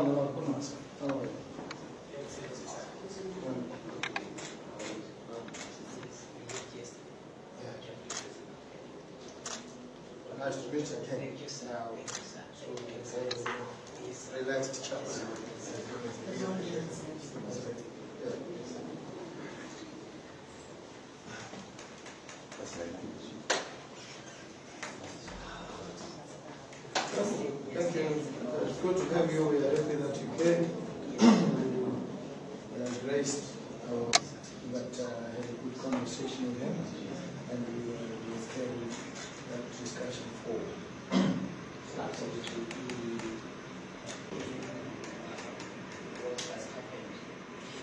One more, come on, sir. All right. Nice to meet you again. Thank you, sir. Now, Thank you, sir. so Thank you. it's a Yes. relaxed chat. Yeah. Thank you. It's good to have you. We are happy that you came. We are graced uh, that uh, had a good conversation with him and we uh, will carry that discussion forward. So, we- What has happened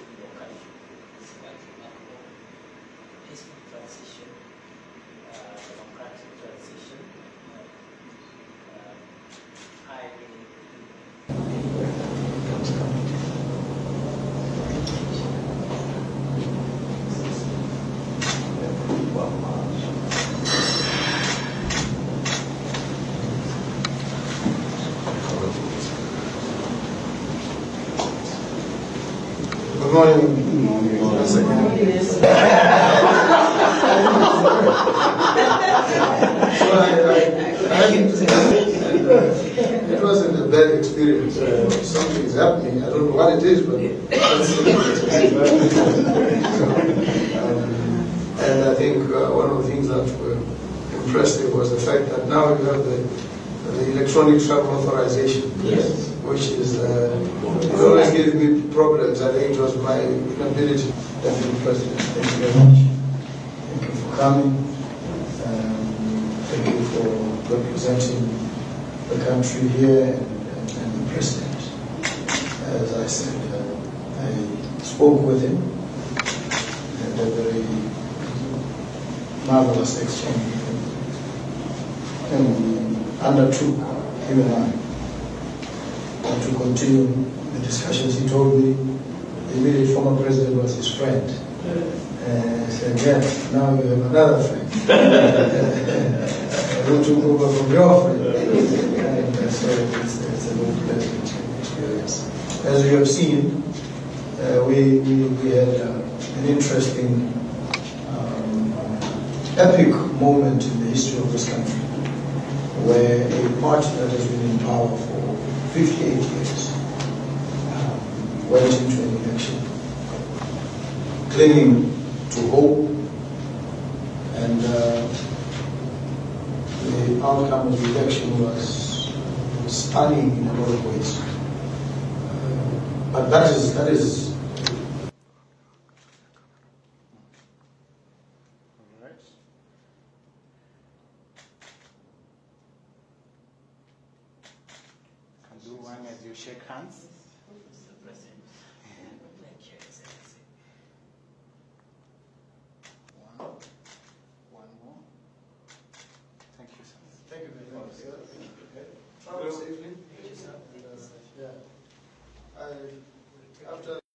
in your country is quite remarkable. Peaceful transition, uh, democratic transition. Uh, I I and, uh, it wasn't a bad experience. Uh, something's happening. I don't know what it is, but um, and I think uh, one of the things that were impressive was the fact that now you have the, the electronic travel authorization. Yes. Which is, uh, it always gives me problems. I think it was my inability. Deputy President, thank you very much. Thank you for coming. Um, thank you for representing the country here and, and, and the President. As I said, uh, I spoke with him and a very marvelous exchange. And undertook, him and I, and to continue the discussions. He told me the immediate former president was his friend. Uh, I said, yes, now you have another friend. Who took over from your friend. And uh, so it's, it's a very pleasant experience. As you have seen, uh, we, we, we had uh, an interesting um, epic moment in the history of this country where a party that has been in power for 58 years um, went into an election clinging to hope and uh, the outcome of the election was stunning in a lot of ways. Uh, but that is, that is All right. Can do one as you shake hands. Thank you, One. One more. Thank you, sir. Thank you very much. Travel safely. Thank you, sir. Thank you, sir. Yeah. I, after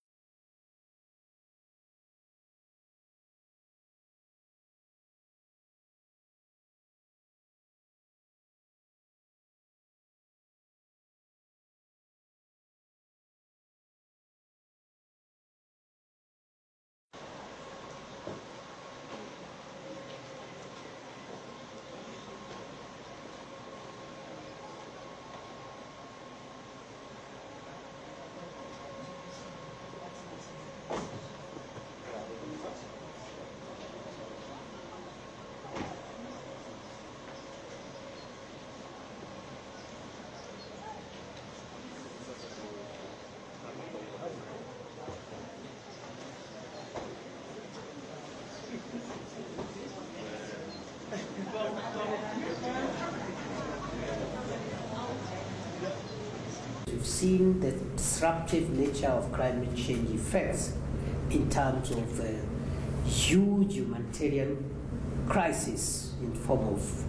We've seen the disruptive nature of climate change effects in terms of huge humanitarian crisis in form of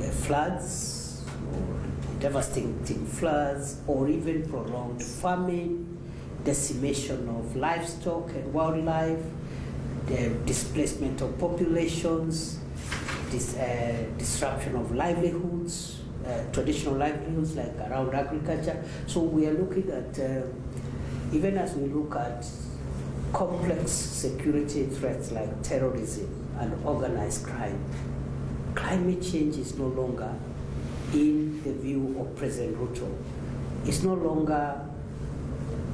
uh, floods, or devastating floods, or even prolonged famine, decimation of livestock and wildlife, the displacement of populations, this, uh, disruption of livelihoods, uh, traditional livelihoods like around agriculture. So we are looking at, uh, even as we look at complex security threats like terrorism and organized crime, climate change is no longer in the view of President Ruto. It's no longer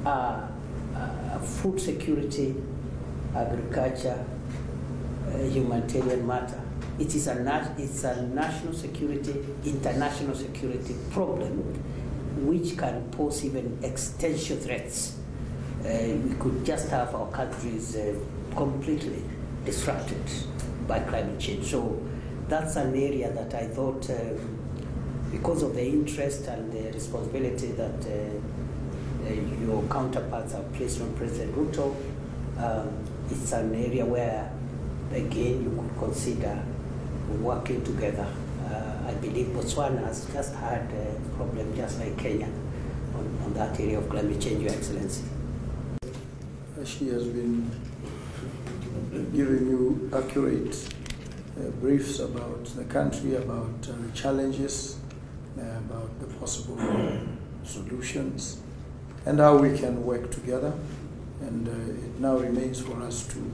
uh, food security, agriculture, uh, humanitarian matter. It is a, it's a national security, international security problem which can pose even existential threats. Uh, we could just have our countries uh, completely disrupted by climate change. So that's an area that I thought, uh, because of the interest and the responsibility that uh, uh, your counterparts have placed on President Ruto, um, it's an area where, again, you could consider working together. Uh, I believe Botswana has just had a problem just like Kenya on, on that area of climate change, Your Excellency. She has been giving you accurate uh, briefs about the country, about uh, the challenges, uh, about the possible solutions, and how we can work together. And uh, it now remains for us to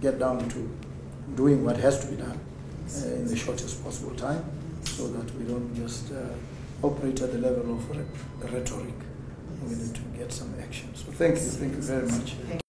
get down to doing what has to be done uh, in the shortest possible time so that we don't just uh, operate at the level of rhetoric. We need to get some action. So thank you, thank you very much.